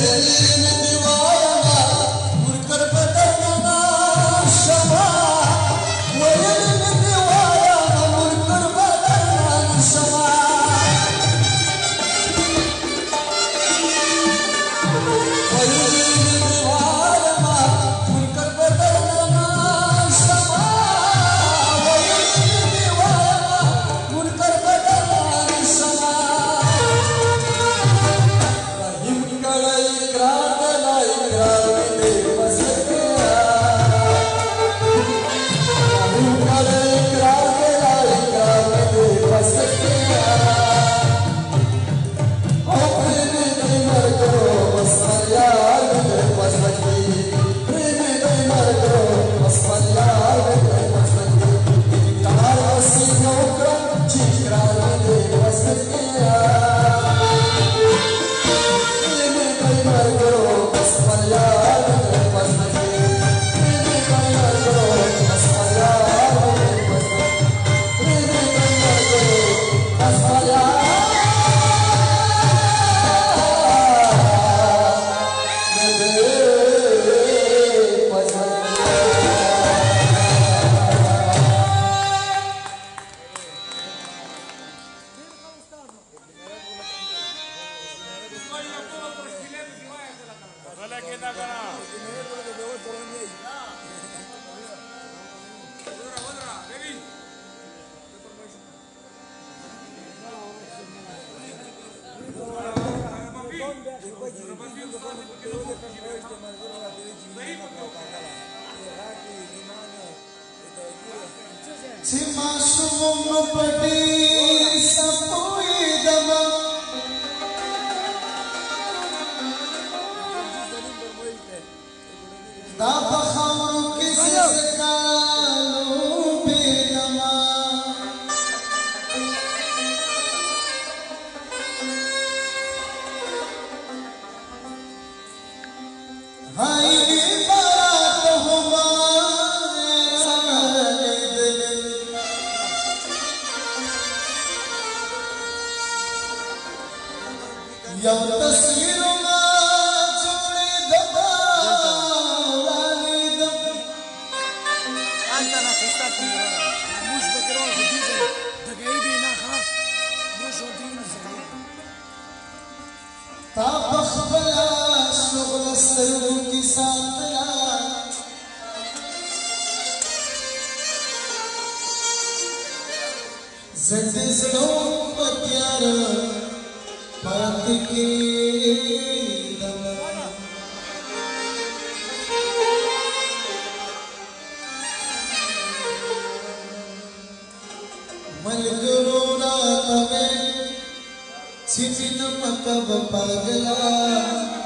Yes. सदसो प्यार बात के मलक रोना तमें छिन पागला।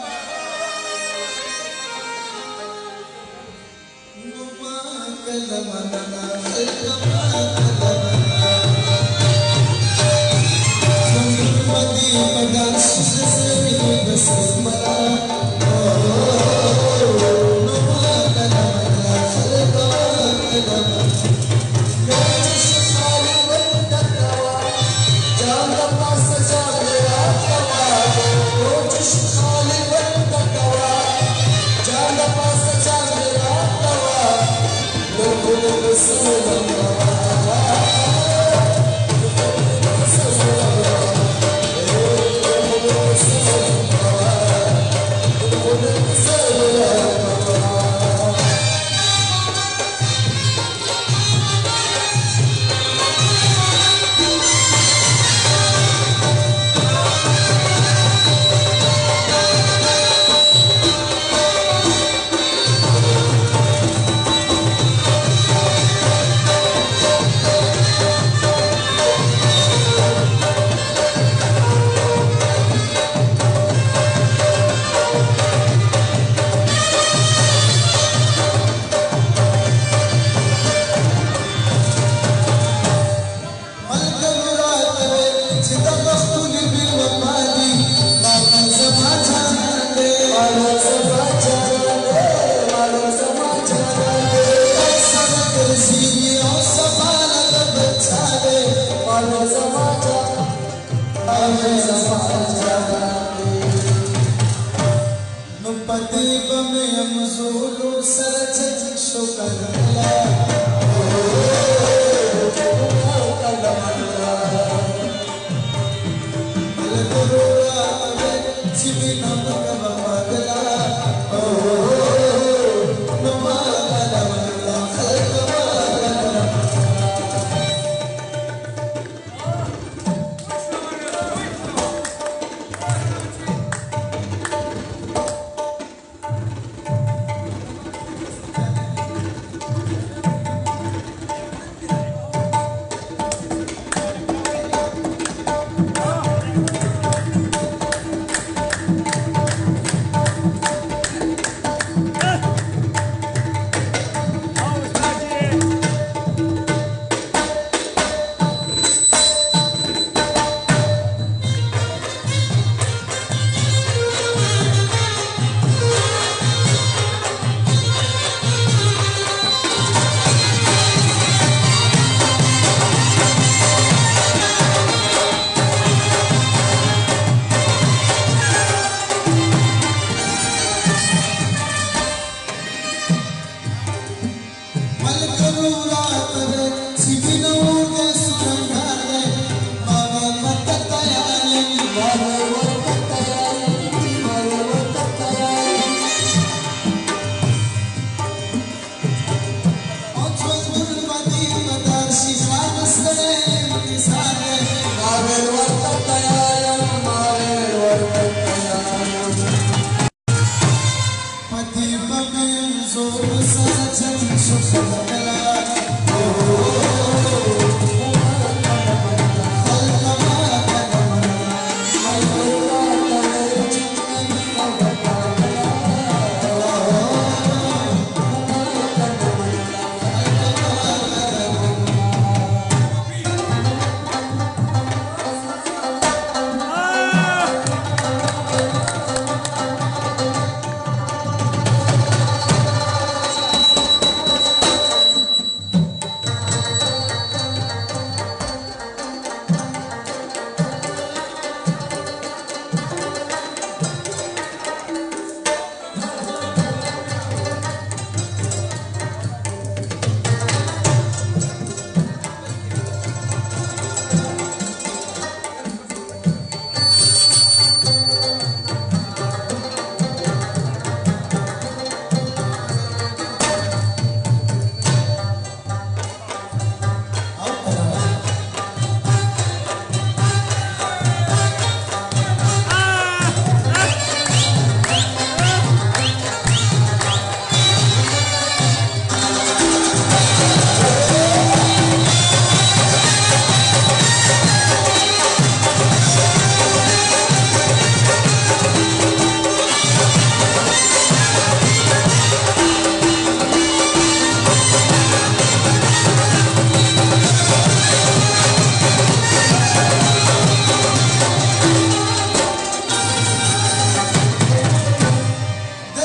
نو پتی بم یم زولو سر چچ شکر اللہ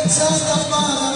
Santa Maria.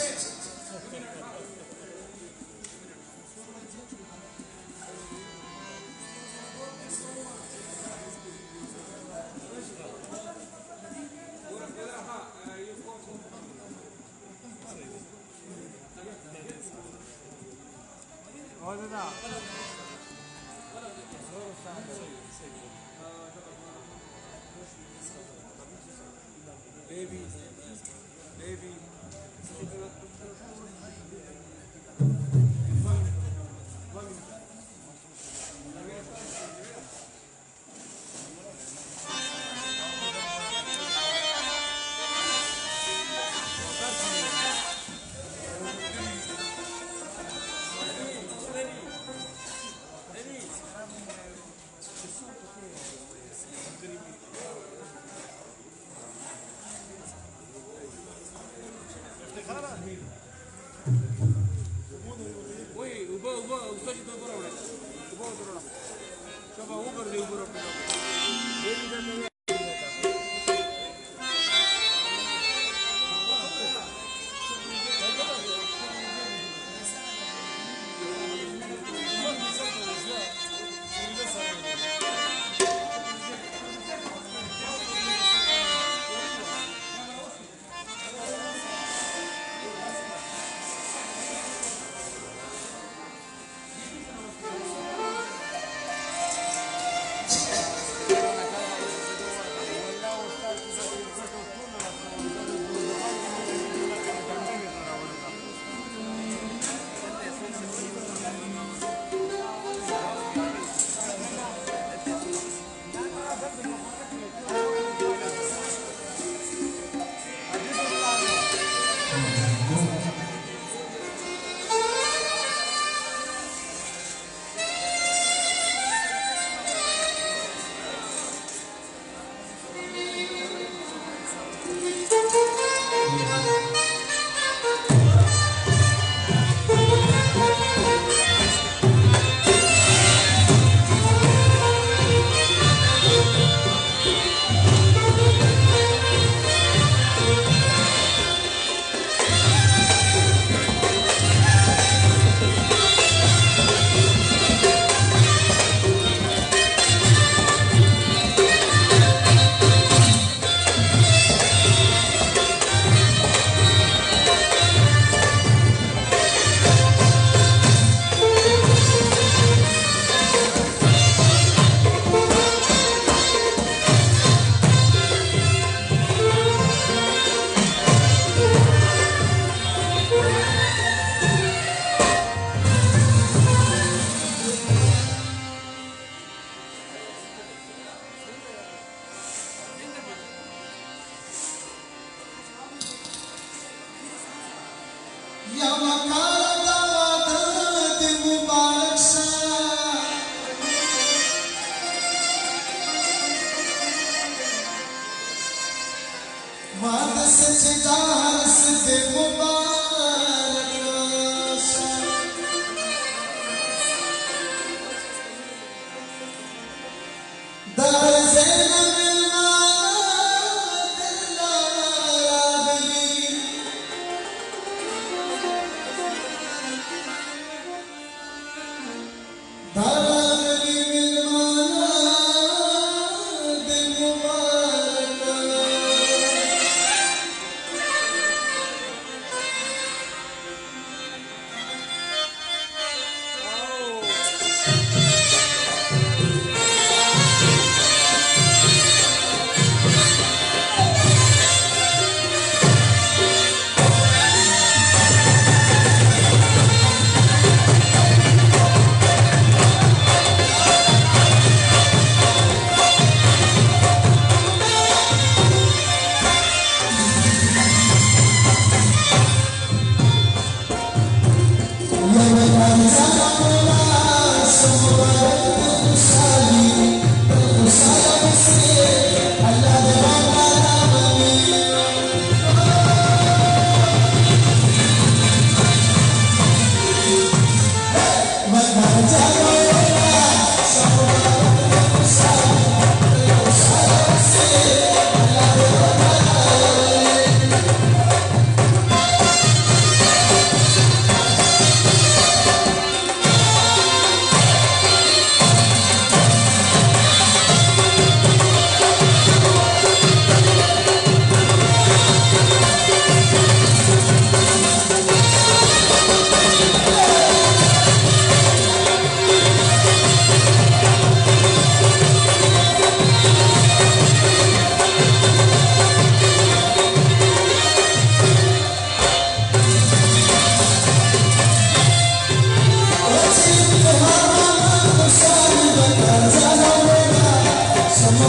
it. Olha.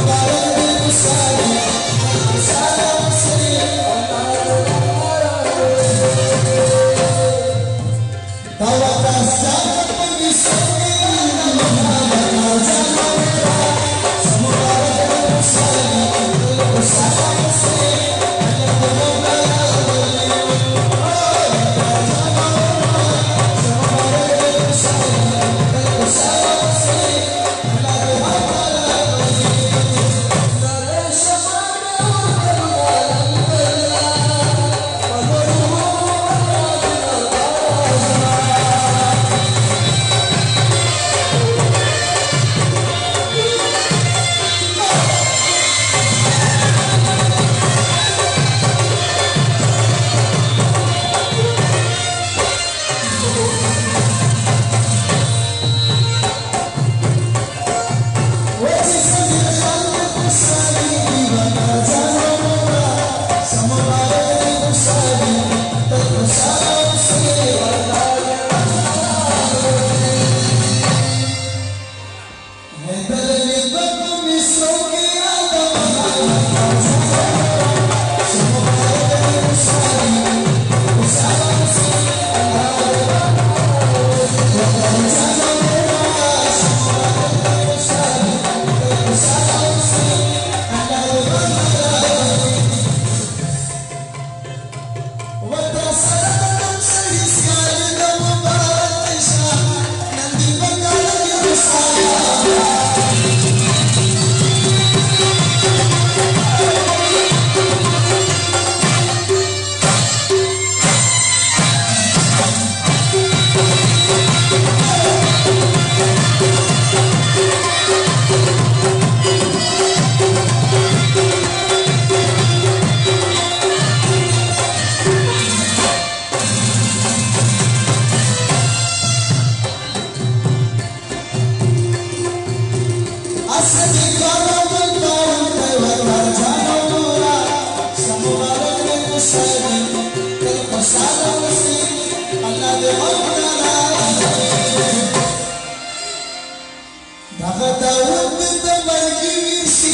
Para dançar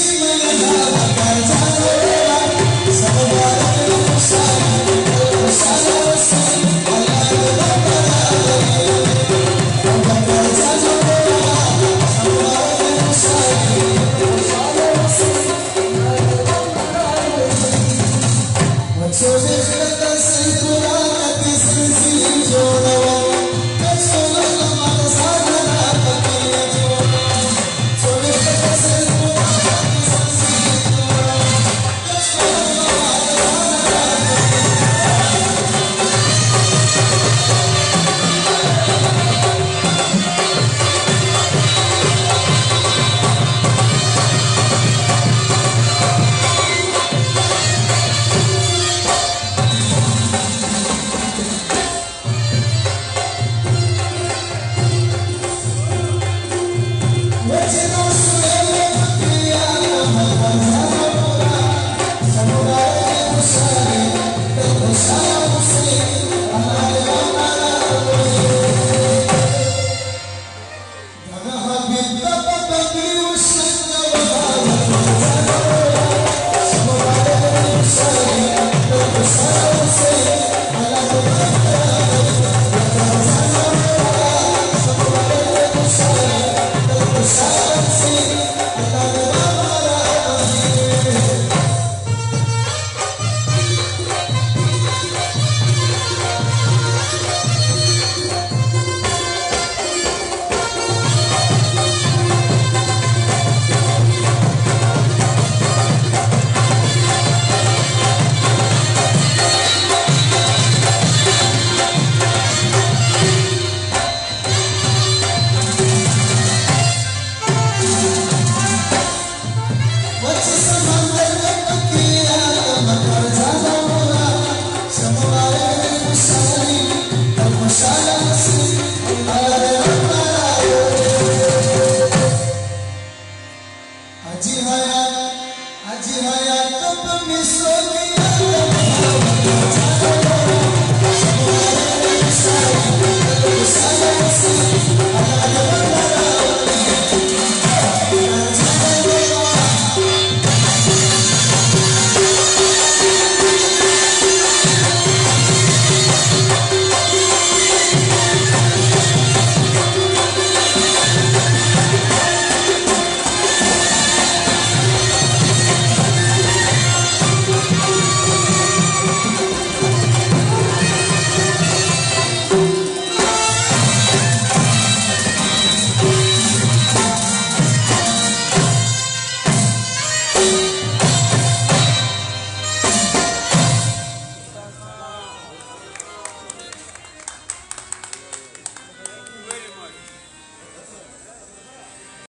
Thank you.